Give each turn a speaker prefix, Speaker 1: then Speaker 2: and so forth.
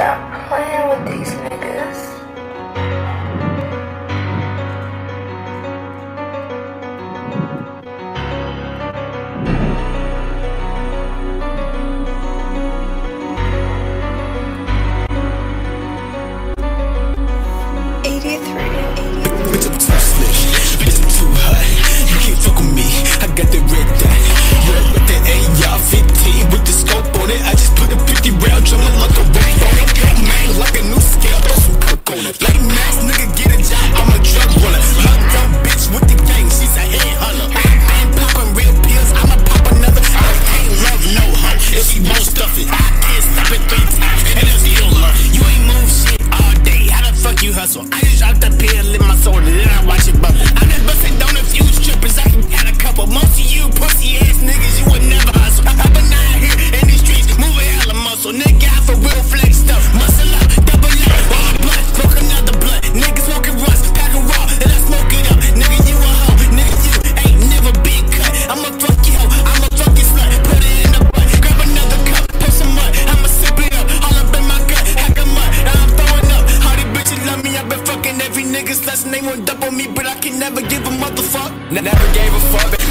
Speaker 1: stop
Speaker 2: fucking every nigga's last name went up on me, but I can never give a motherfucker.
Speaker 3: Never gave a fuck.